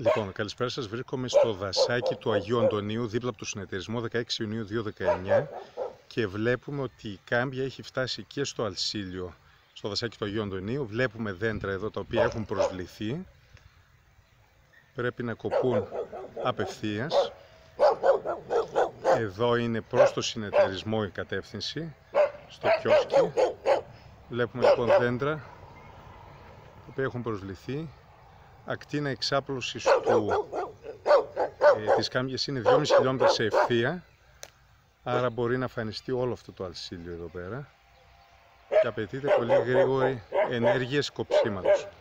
Λοιπόν, καλησπέρα σας. Βρίσκομαι στο δασάκι του Αγίου Αντωνίου, δίπλα από το συνεταιρισμό 16 Ιουνίου 2019 και βλέπουμε ότι η κάμπια έχει φτάσει και στο Αλσίλιο, στο δασάκι του Αγίου Αντωνίου. Βλέπουμε δέντρα εδώ τα οποία έχουν προσβληθεί. Πρέπει να κοπούν απευθείας. Εδώ είναι προς το συνεταιρισμό η κατεύθυνση, στο κιόσκι. Βλέπουμε λοιπόν δέντρα τα οποία έχουν προσβληθεί ακτίνα εξάπλωσης του, ε, της κάμπιας είναι 2,5 χιλιόμετρα σε ευθεία άρα μπορεί να φανιστεί όλο αυτό το αλσίλιο εδώ πέρα και απαιτείται πολύ γρήγορη ενέργεια σκοψίματος.